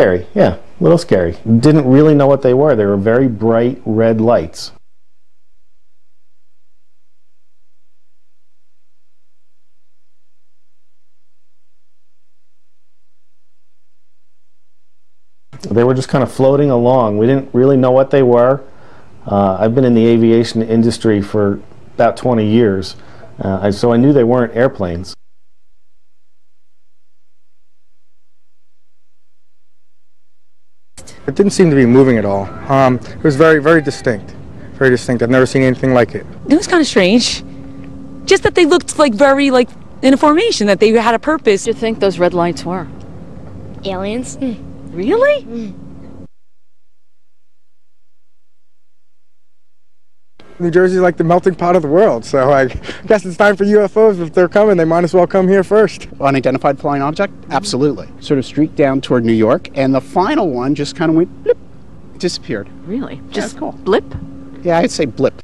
Scary, yeah, a little scary. Didn't really know what they were. They were very bright red lights. They were just kind of floating along. We didn't really know what they were. Uh, I've been in the aviation industry for about 20 years, uh, so I knew they weren't airplanes. It didn't seem to be moving at all. Um, it was very, very distinct. Very distinct. I've never seen anything like it. It was kind of strange. Just that they looked like very like in a formation, that they had a purpose. What do you think those red lights were? Aliens? Really? New Jersey's like the melting pot of the world, so I guess it's time for UFOs. If they're coming, they might as well come here first. Unidentified flying object? Absolutely. Sort of streaked down toward New York, and the final one just kind of went blip, disappeared. Really? Just it's cool. blip? Yeah, I'd say blip.